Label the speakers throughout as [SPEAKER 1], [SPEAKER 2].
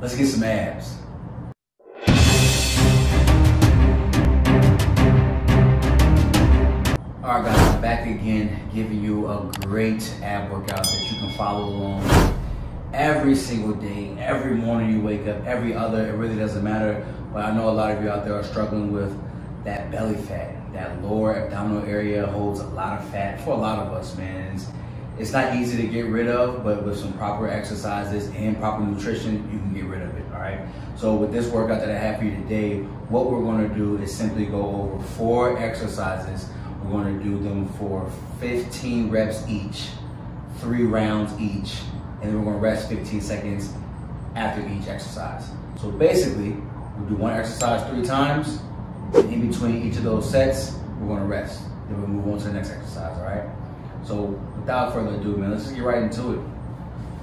[SPEAKER 1] Let's get some abs. All right, guys, back again, giving you a great ab workout that you can follow along every single day, every morning you wake up, every other, it really doesn't matter. But I know a lot of you out there are struggling with that belly fat. That lower abdominal area holds a lot of fat for a lot of us, man. It's, it's not easy to get rid of, but with some proper exercises and proper nutrition, you can get rid of it, all right? So with this workout that I have for you today, what we're gonna do is simply go over four exercises we're going to do them for 15 reps each, three rounds each, and then we're going to rest 15 seconds after each exercise. So basically, we'll do one exercise three times, in between each of those sets, we're going to rest. Then we'll move on to the next exercise, all right? So without further ado, man, let's just get right into it.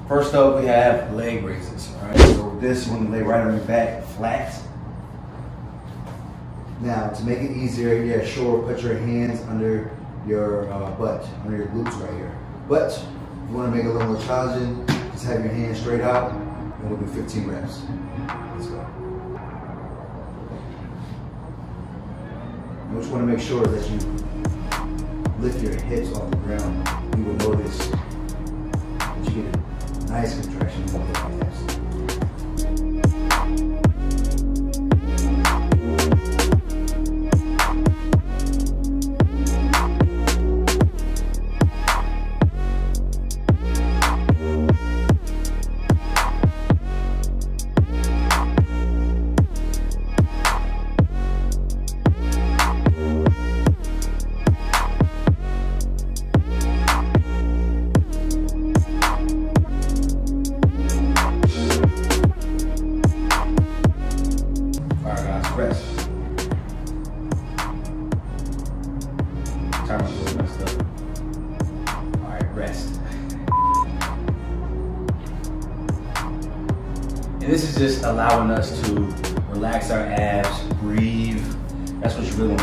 [SPEAKER 1] First up, we have leg raises, all right? So this, to lay right on your back, flat,
[SPEAKER 2] now, to make it easier, yeah, sure, put your hands under your uh, butt, under your glutes right here. But if you want to make it a little more challenging, just have your hands straight out, and we'll do 15 reps. Let's go. You just want to make sure that you lift your hips off the ground. You will notice that you get a nice contraction in the hips.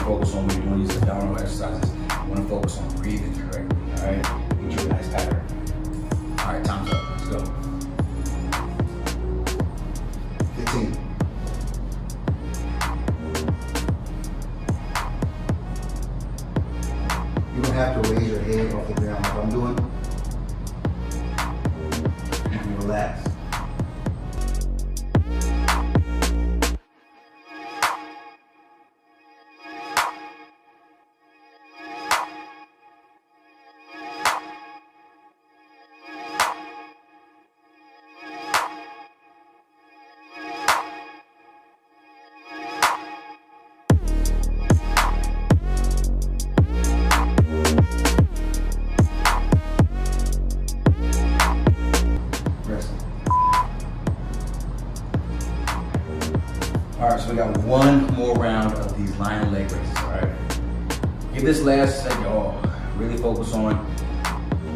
[SPEAKER 1] Focus on when you're doing these abdominal exercises. You want to focus on breathing correctly, all right? Get you a nice pattern. All right, time's up, let's go.
[SPEAKER 2] 15. You don't have to raise
[SPEAKER 1] All right, so we got one more round of these lying leg raises, all right? Give this last set y'all really focus on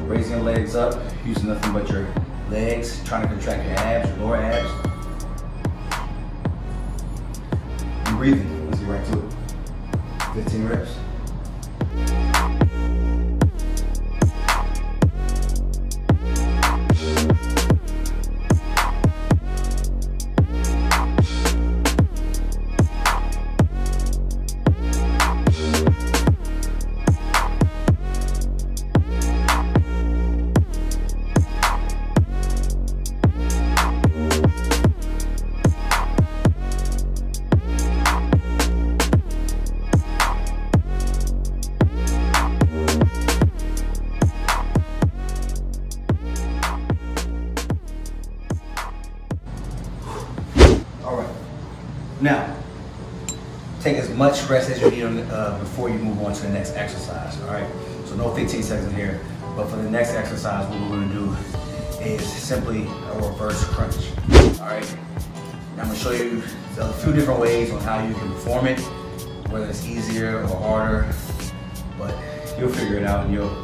[SPEAKER 1] raising your legs up, using nothing but your legs, trying to contract your abs, your lower abs. And breathing, let's get right to it.
[SPEAKER 2] 15 reps.
[SPEAKER 1] Now, take as much rest as you need on, uh, before you move on to the next exercise, all right? So no 15 seconds here, but for the next exercise, what we're gonna do is simply a reverse crunch, all right? Now I'm gonna show you a few different ways on how you can perform it, whether it's easier or harder, but you'll figure it out and you'll,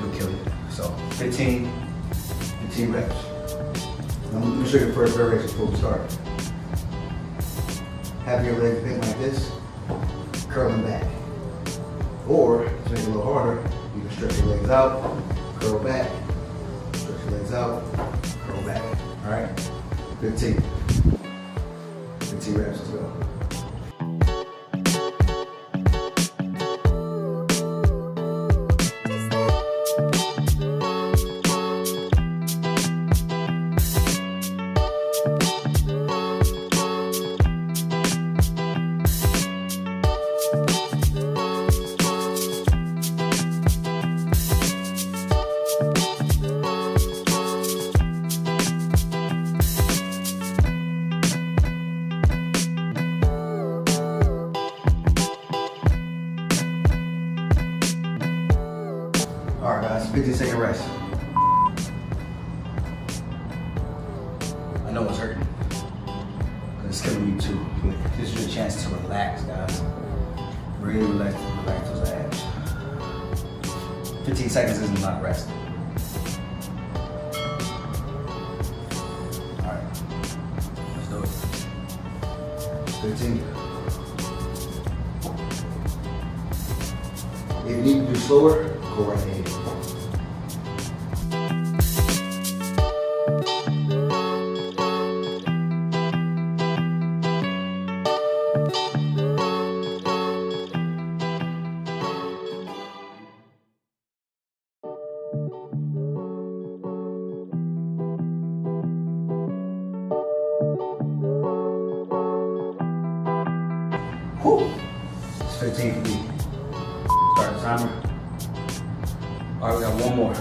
[SPEAKER 1] you'll kill it. So 15,
[SPEAKER 2] 15 reps. Let me show you the first variation before we start. Have your legs bent like this, curling back. Or, to make it a little harder, you can stretch your legs out, curl back, stretch your legs out, curl back. All right? 15. 15 reps, let's go. Right, guys, 15 second rest.
[SPEAKER 1] I know it's hurting. It's killing me too. But This is your chance to relax, guys. Really relax, relax those abs. 15 seconds isn't a rest. All right, let's do it.
[SPEAKER 2] 15. If you need to do slower, go.
[SPEAKER 1] Whew. It's 15 for me. Start the timer. All right, we got one more.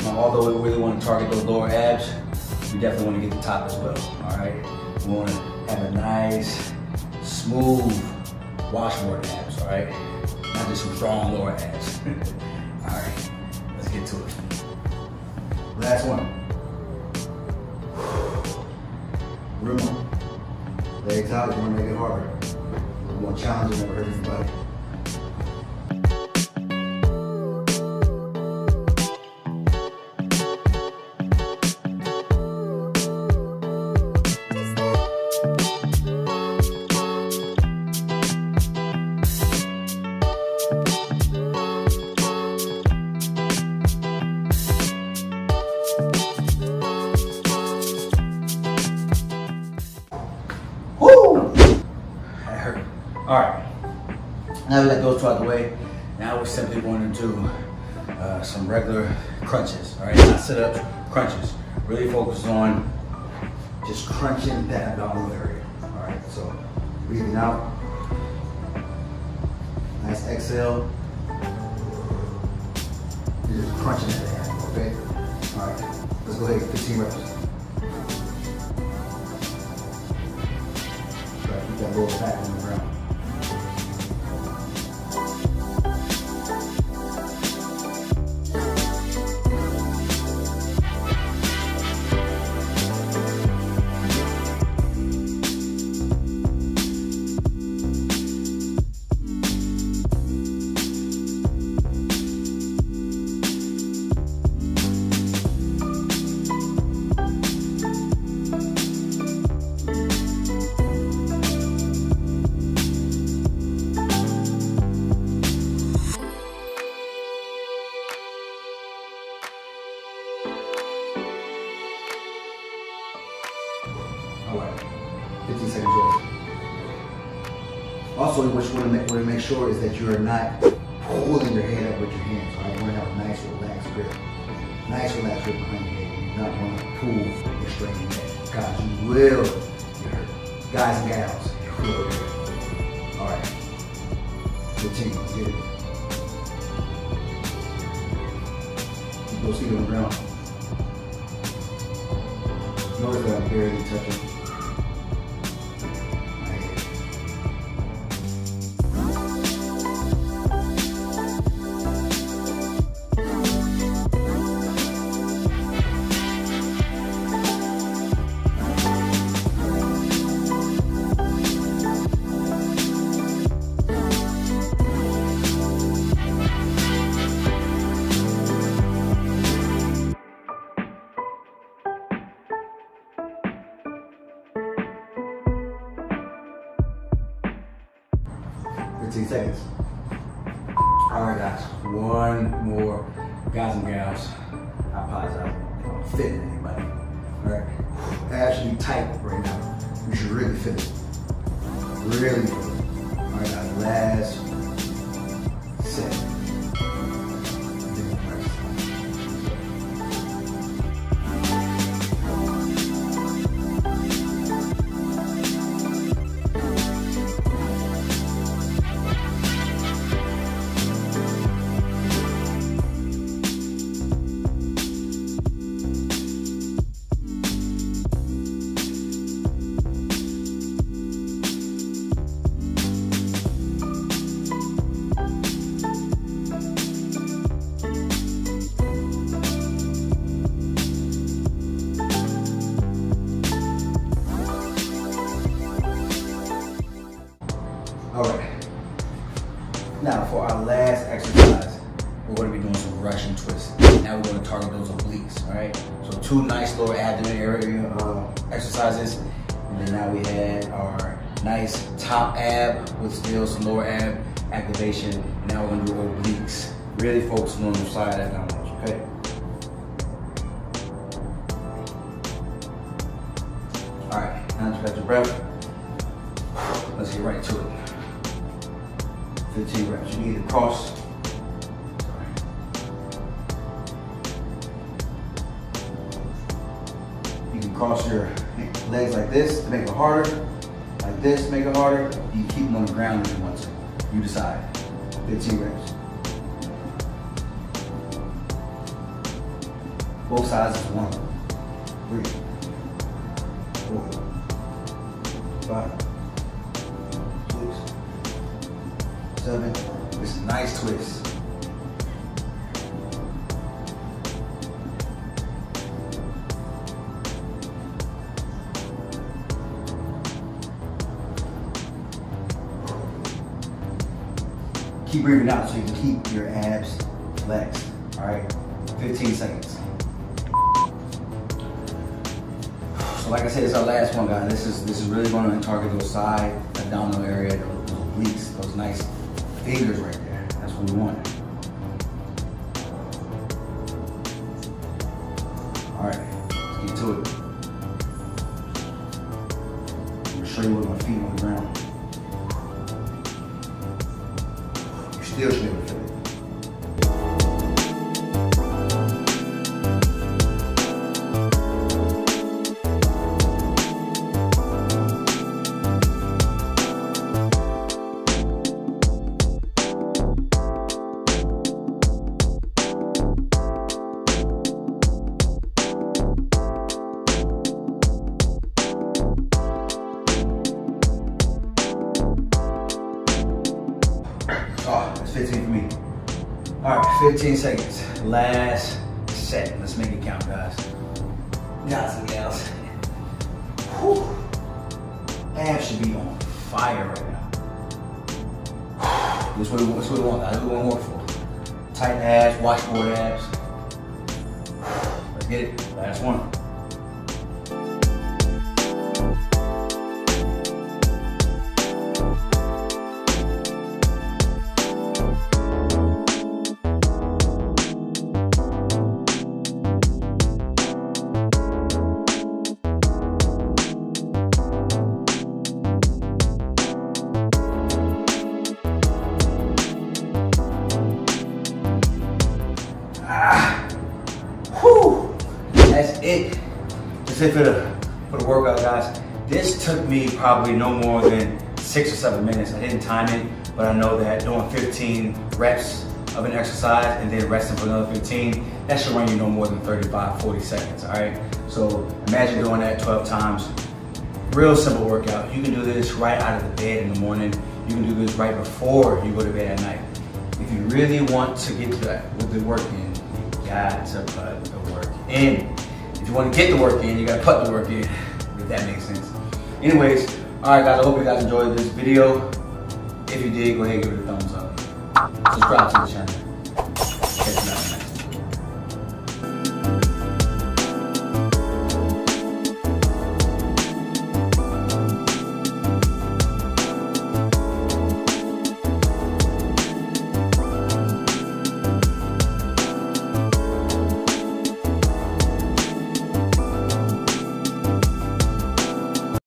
[SPEAKER 1] Now, although we really want to target those lower abs, we definitely want to get the top as well. All right, we want to have a nice, smooth washboard abs. All right, not just some strong lower abs. all right, let's get to it.
[SPEAKER 2] Last one. Room. legs out, you want to make it harder. You want to challenge never hurt
[SPEAKER 1] All right. Now we got those two out the way. Now we're simply going to do uh, some regular crunches. All right, not sit-ups, crunches. Really focus on
[SPEAKER 2] Just crunching that abdominal area. All right, so breathing out. Nice exhale. You're just crunching that ab, okay? All right, let's go ahead, 15 reps. Try to keep that lower back on the ground. Is that you are not pulling your head up with your hands. Right, you want to have a nice, relaxed grip. Nice, relaxed grip behind your head. You not want to pull and strain your head. Guys, you will get hurt. Guys and gals, you will get hurt. All right, 15, let's get it. Those feet on the ground. Notice that I'm barely touching
[SPEAKER 1] All right, guys. One more, guys and gals. I apologize if I'm fitting anybody.
[SPEAKER 2] All right. Should tight right now. You should really fit it. Really. All right, guys, last All right. Now for our last exercise, we're going to be doing some Russian twists. Now we're going to target those obliques. All right. So two nice lower abdomen area uh, exercises, and then now we had our nice top ab with still some lower ab activation. Now we're going to do obliques. Really focusing on the side abdominals. Okay. All right. Now just got your breath. Let's get right to it. 15 reps. You need to cross. You can cross your legs like this to make it harder, like this to make it harder. You keep them on the ground if you want to. You decide. 15 reps. Both sides is one. Three. Four. Five. It's a nice twist. Keep breathing out so you can keep your abs flexed. All right, 15 seconds. So like I said, it's our last one, guys. This is this is really going to target those side abdominal area, those obliques, those nice fingers right there. That's what we want. All right, let's get to it. I'm gonna show you with my feet on the ground. You still should be 15 seconds. Last set. Let's make it count, guys. And gals. Whew. Abs should be on fire right now. This is what we, this is what we want, guys. This is what we work for. Tight abs, washboard abs. Let's get it. Last one. Probably no more than six or seven minutes. I didn't time it, but I know that doing 15 reps of an exercise and then resting for another 15, that should run you no more than 35, 40 seconds, all right? So imagine doing that 12 times. Real simple workout. You can do this right out of the bed in the morning. You can do this right before you go to bed at night. If you really want to get to that with the work in, you got to put the work in. If you want to get the work in, you got to put the work in, if that makes sense. Anyways, all right, guys, I hope you guys enjoyed this video. If you did, go ahead and give it a thumbs up. Subscribe to the channel.